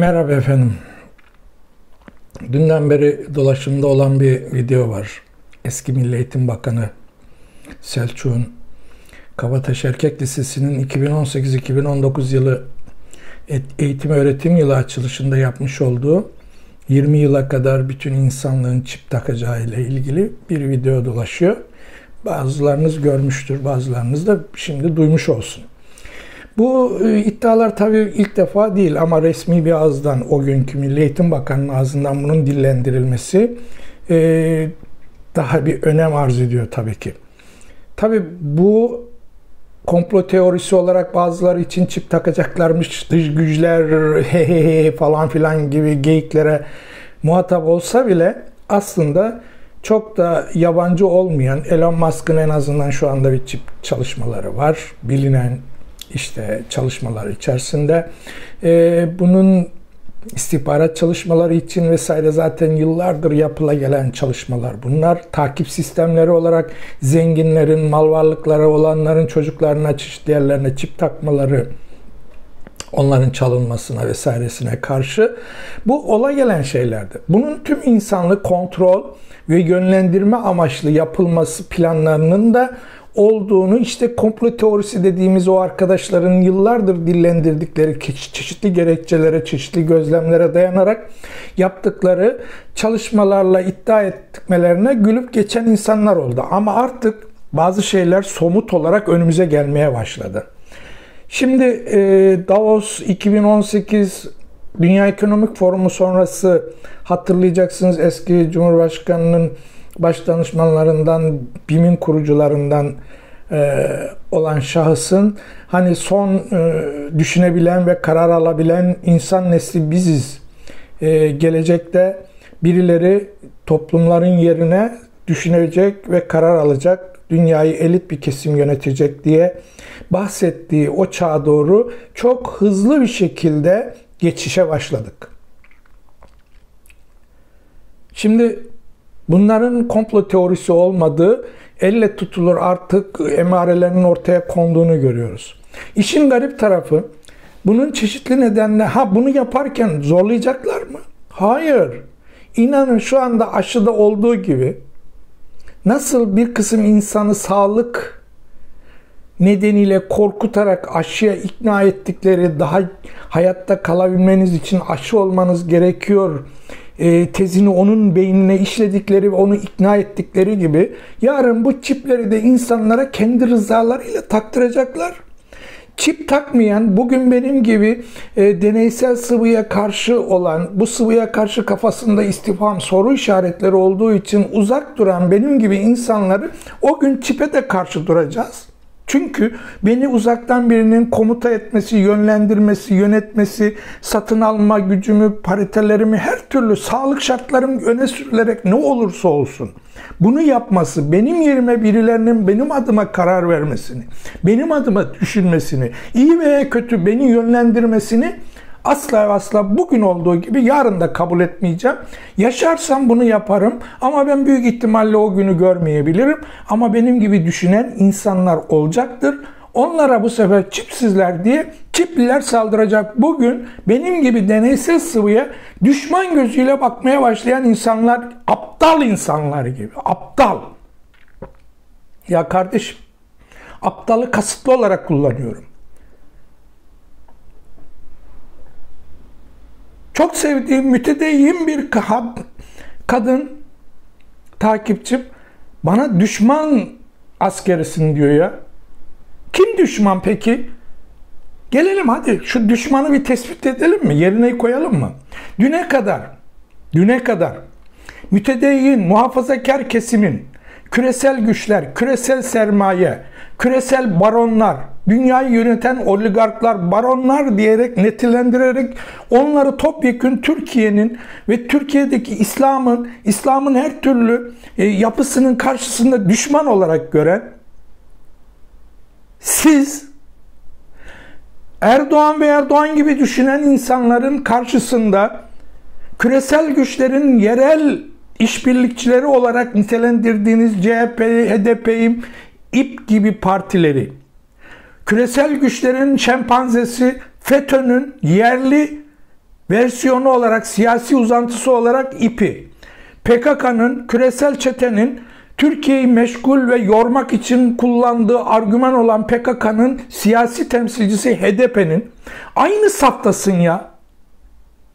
Merhaba efendim. Dünden beri dolaşımda olan bir video var. Eski Milli Eğitim Bakanı Selçuk'un Kabataş Erkek Lisesi'nin 2018-2019 yılı eğitim öğretim yılı açılışında yapmış olduğu 20 yıla kadar bütün insanlığın çip takacağı ile ilgili bir video dolaşıyor. Bazılarınız görmüştür, bazılarınız da şimdi duymuş olsun. Bu e, iddialar tabii ilk defa değil ama resmi bir ağızdan o günkü Milli Eğitim Bakanı'nın ağzından bunun dillendirilmesi e, daha bir önem arz ediyor tabii ki. Tabii bu komplo teorisi olarak bazıları için çip takacaklarmış dış güçler he he he falan filan gibi geyiklere muhatap olsa bile aslında çok da yabancı olmayan Elon Musk'ın en azından şu anda bir çip çalışmaları var. Bilinen işte çalışmalar içerisinde. E, bunun istihbarat çalışmaları için vesaire zaten yıllardır yapıla gelen çalışmalar bunlar. Takip sistemleri olarak zenginlerin, mal varlıkları olanların çocuklarına, çeşitli yerlerine çip takmaları, onların çalınmasına vesairesine karşı bu ola gelen şeylerdi. Bunun tüm insanlık kontrol ve yönlendirme amaçlı yapılması planlarının da olduğunu işte komplo teorisi dediğimiz o arkadaşların yıllardır dillendirdikleri çeşitli gerekçelere, çeşitli gözlemlere dayanarak yaptıkları çalışmalarla iddia etmelerine gülüp geçen insanlar oldu. Ama artık bazı şeyler somut olarak önümüze gelmeye başladı. Şimdi e, Davos 2018 Dünya Ekonomik Forumu sonrası hatırlayacaksınız eski Cumhurbaşkanı'nın baş danışmanlarından, BİM'in kurucularından e, olan şahısın hani son e, düşünebilen ve karar alabilen insan nesli biziz. E, gelecekte birileri toplumların yerine düşünecek ve karar alacak, dünyayı elit bir kesim yönetecek diye bahsettiği o çağa doğru çok hızlı bir şekilde geçişe başladık. Şimdi Bunların komplo teorisi olmadığı elle tutulur artık emarelerinin ortaya konduğunu görüyoruz. İşin garip tarafı bunun çeşitli nedenle ha bunu yaparken zorlayacaklar mı? Hayır. İnanın şu anda aşıda olduğu gibi nasıl bir kısım insanı sağlık nedeniyle korkutarak aşıya ikna ettikleri daha hayatta kalabilmeniz için aşı olmanız gerekiyor e, tezini onun beynine işledikleri ve onu ikna ettikleri gibi yarın bu çipleri de insanlara kendi rızalarıyla taktıracaklar. Çip takmayan, bugün benim gibi e, deneysel sıvıya karşı olan, bu sıvıya karşı kafasında istifam soru işaretleri olduğu için uzak duran benim gibi insanları o gün çipe de karşı duracağız. Çünkü beni uzaktan birinin komuta etmesi, yönlendirmesi, yönetmesi, satın alma gücümü, paritelerimi, her türlü sağlık şartlarım öne sürülerek ne olursa olsun bunu yapması, benim yerime birilerinin benim adıma karar vermesini, benim adıma düşünmesini, iyi veya kötü beni yönlendirmesini Asla ve asla bugün olduğu gibi yarın da kabul etmeyeceğim. Yaşarsam bunu yaparım ama ben büyük ihtimalle o günü görmeyebilirim. Ama benim gibi düşünen insanlar olacaktır. Onlara bu sefer çipsizler diye çipliler saldıracak. Bugün benim gibi deneysel sıvıya düşman gözüyle bakmaya başlayan insanlar aptal insanlar gibi. Aptal. Ya kardeşim aptalı kasıtlı olarak kullanıyorum. Çok sevdiğim mütedeyyin bir kadın takipçim bana düşman askerisin diyor ya. Kim düşman peki? Gelelim hadi şu düşmanı bir tespit edelim mi? Yerine koyalım mı? Düne kadar, düne kadar mütedeyyin, muhafazakar kesimin, küresel güçler, küresel sermaye, küresel baronlar, dünyayı yöneten oligarklar, baronlar diyerek netilendirerek onları topyekün Türkiye'nin ve Türkiye'deki İslam'ın, İslam'ın her türlü e, yapısının karşısında düşman olarak gören siz Erdoğan ve Erdoğan gibi düşünen insanların karşısında küresel güçlerin yerel işbirlikçileri olarak nitelendirdiğiniz CHP, HDP'yi, İP gibi partileri küresel güçlerin şempanzesi FETÖ'nün yerli versiyonu olarak, siyasi uzantısı olarak İP'i, PKK'nın, küresel çetenin Türkiye'yi meşgul ve yormak için kullandığı argüman olan PKK'nın siyasi temsilcisi HDP'nin aynı saftasın ya.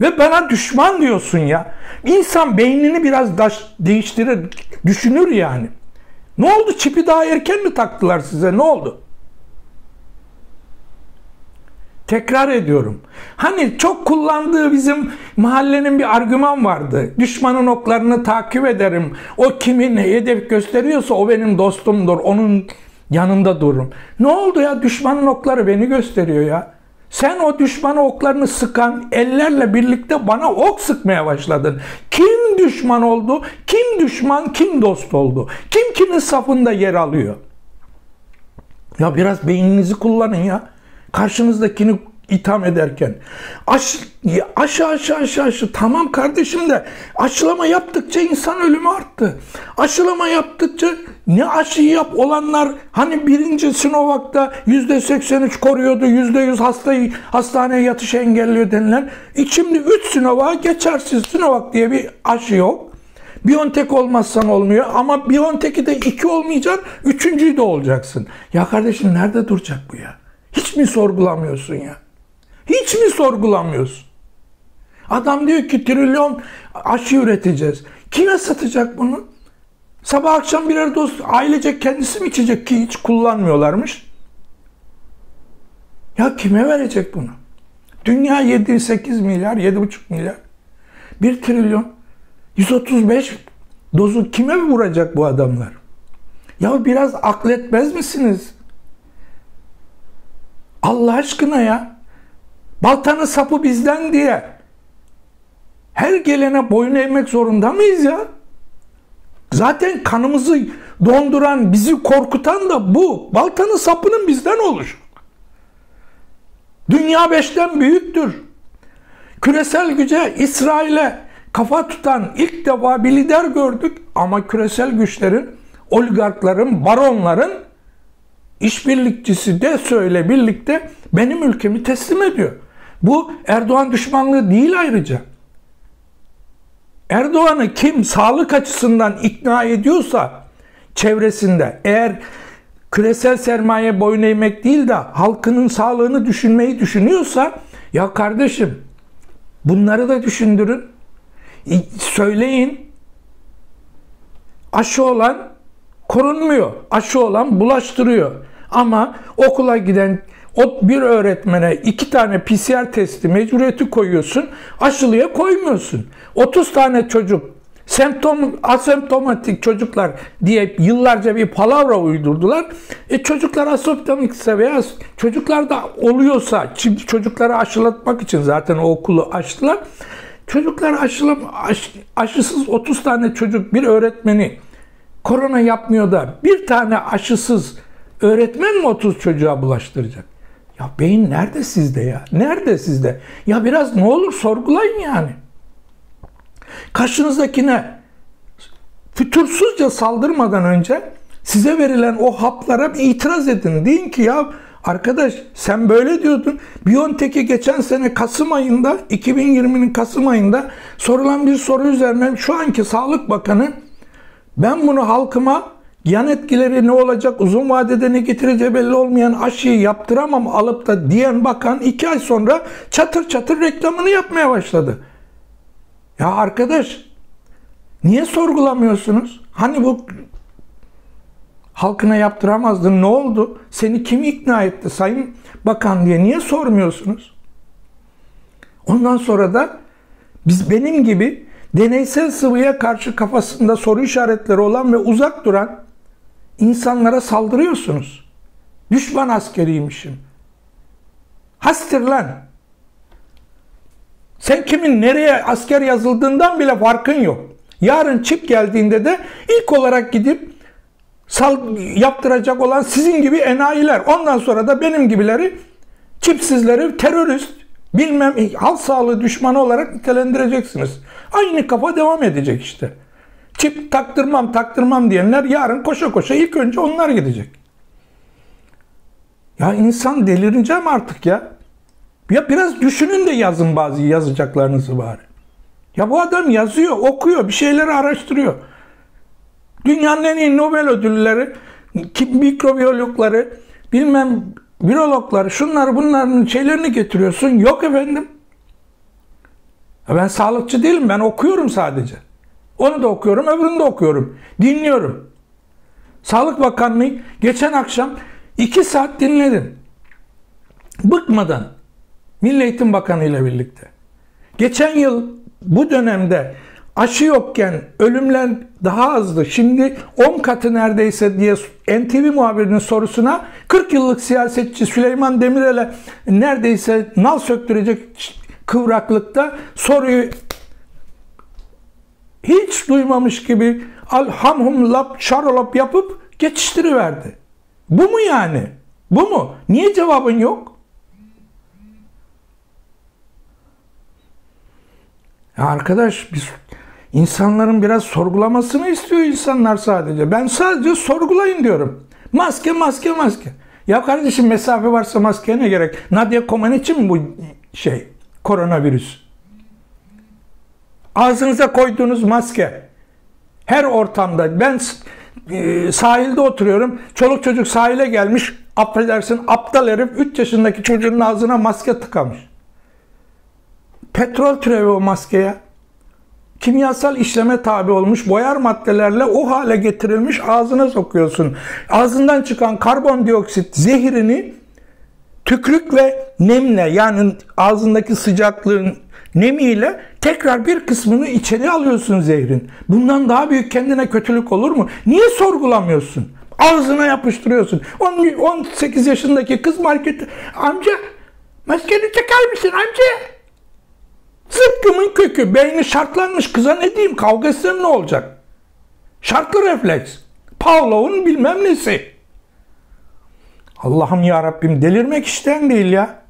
Ve bana düşman diyorsun ya. İnsan beynini biraz daş, değiştirir, düşünür yani. Ne oldu? Çipi daha erken mi taktılar size? Ne oldu? Tekrar ediyorum. Hani çok kullandığı bizim mahallenin bir argüman vardı. Düşmanın oklarını takip ederim. O kimin hedef gösteriyorsa o benim dostumdur. Onun yanında dururum. Ne oldu ya? Düşmanın okları beni gösteriyor ya. Sen o düşmana oklarını sıkan ellerle birlikte bana ok sıkmaya başladın. Kim düşman oldu? Kim düşman, kim dost oldu? Kim kimin safında yer alıyor? Ya biraz beyninizi kullanın ya karşınızdakini itham ederken. Aş, aşı aşı aşı aşı tamam kardeşim de aşılama yaptıkça insan ölümü arttı. Aşılama yaptıkça ne aşıyı yap olanlar hani birinci Sinovac'ta yüzde 83 koruyordu, yüzde 100 hastayı hastaneye yatışı engelliyor denilen. E şimdi 3 Sinovac geçersiz Sinovac diye bir aşı yok. Biontech olmazsan olmuyor ama Biontech'i de iki olmayacaksın, üçüncüyü de olacaksın. Ya kardeşim nerede duracak bu ya? Hiç mi sorgulamıyorsun ya? Hiç mi sorgulamıyorsun? Adam diyor ki trilyon aşı üreteceğiz. Kime satacak bunu? Sabah akşam birer dost ailece kendisi mi içecek ki hiç kullanmıyorlarmış? Ya kime verecek bunu? Dünya 7-8 milyar, 7,5 milyar. 1 trilyon. 135 dozu kime vuracak bu adamlar? Ya biraz akletmez misiniz? Allah aşkına ya. Baltanın sapı bizden diye her gelene boyun eğmek zorunda mıyız ya? Zaten kanımızı donduran, bizi korkutan da bu. Baltanın sapının bizden oluşu. Dünya beşten büyüktür. Küresel güce İsrail'e kafa tutan ilk defa bir lider gördük ama küresel güçlerin, oligarkların, baronların işbirlikçisi de söyle birlikte benim ülkemi teslim ediyor. Bu Erdoğan düşmanlığı değil ayrıca. Erdoğan'ı kim sağlık açısından ikna ediyorsa çevresinde eğer küresel sermaye boyun eğmek değil de halkının sağlığını düşünmeyi düşünüyorsa ya kardeşim bunları da düşündürün. Söyleyin aşı olan korunmuyor. Aşı olan bulaştırıyor. Ama okula giden o bir öğretmene iki tane PCR testi mecburiyeti koyuyorsun. Aşılıya koymuyorsun. 30 tane çocuk semptom asemptomatik çocuklar diye yıllarca bir palavra uydurdular. E çocuklar asemptomikse veya çocuklar da oluyorsa çünkü çocukları aşılatmak için zaten o okulu açtılar. Çocuklar aşılam, aş, aşısız 30 tane çocuk bir öğretmeni korona yapmıyor da bir tane aşısız öğretmen mi 30 çocuğa bulaştıracak? Ya beyin nerede sizde ya? Nerede sizde? Ya biraz ne olur sorgulayın yani. Karşınızdakine fütursuzca saldırmadan önce size verilen o haplara bir itiraz edin. Deyin ki ya arkadaş sen böyle diyordun. Biontech'e geçen sene Kasım ayında 2020'nin Kasım ayında sorulan bir soru üzerine şu anki Sağlık Bakanı ben bunu halkıma yan etkileri ne olacak, uzun vadede ne getireceği belli olmayan aşıyı yaptıramam alıp da diyen bakan iki ay sonra çatır çatır reklamını yapmaya başladı. Ya arkadaş niye sorgulamıyorsunuz? Hani bu halkına yaptıramazdın ne oldu? Seni kim ikna etti sayın bakan diye niye sormuyorsunuz? Ondan sonra da biz benim gibi deneysel sıvıya karşı kafasında soru işaretleri olan ve uzak duran insanlara saldırıyorsunuz. Düşman askeriymişim. Hastir lan. Sen kimin nereye asker yazıldığından bile farkın yok. Yarın çip geldiğinde de ilk olarak gidip sal yaptıracak olan sizin gibi enayiler. Ondan sonra da benim gibileri çipsizleri terörist, bilmem halk sağlığı düşmanı olarak nitelendireceksiniz. Aynı kafa devam edecek işte. Çip taktırmam taktırmam diyenler yarın koşa koşa ilk önce onlar gidecek. Ya insan delireceğim artık ya. Ya biraz düşünün de yazın bazı yazacaklarınızı bari. Ya bu adam yazıyor, okuyor, bir şeyleri araştırıyor. Dünyanın en iyi Nobel ödülleri, mikrobiyologları, bilmem virologları, şunları bunların şeylerini getiriyorsun. Yok efendim. Ben sağlıkçı değilim, ben okuyorum sadece. Onu da okuyorum, öbürünü de okuyorum. Dinliyorum. Sağlık Bakanlığı geçen akşam iki saat dinledim. Bıkmadan. Milli Eğitim Bakanı ile birlikte. Geçen yıl bu dönemde aşı yokken ölümler daha azdı. Şimdi 10 katı neredeyse diye NTV muhabirinin sorusuna 40 yıllık siyasetçi Süleyman Demirel'e neredeyse nal söktürecek kıvraklıkta soruyu hiç duymamış gibi alhamhum lap şarolap yapıp geçiştiriverdi. Bu mu yani? Bu mu? Niye cevabın yok? Ya arkadaş biz insanların biraz sorgulamasını istiyor insanlar sadece. Ben sadece sorgulayın diyorum. Maske maske maske. Ya kardeşim mesafe varsa maskeye ne gerek? Nadia Comaneci mi bu şey? Koronavirüs. Ağzınıza koyduğunuz maske. Her ortamda. Ben e, sahilde oturuyorum. Çoluk çocuk sahile gelmiş. Affedersin aptal herif 3 yaşındaki çocuğun ağzına maske tıkamış. Petrol türevi o maskeye. Kimyasal işleme tabi olmuş boyar maddelerle o hale getirilmiş ağzına sokuyorsun. Ağzından çıkan karbondioksit zehirini tükrük ve nemle yani ağzındaki sıcaklığın nemiyle tekrar bir kısmını içeri alıyorsun zehrin. Bundan daha büyük kendine kötülük olur mu? Niye sorgulamıyorsun? Ağzına yapıştırıyorsun. 18 yaşındaki kız market amca maskeni çeker misin amca? Zıkkımın kökü. Beyni şartlanmış. Kıza ne diyeyim? Kavga etsem ne olacak? Şartlı refleks. Pavlov'un bilmem nesi. Allah'ım ya Rabbim delirmek işten değil ya.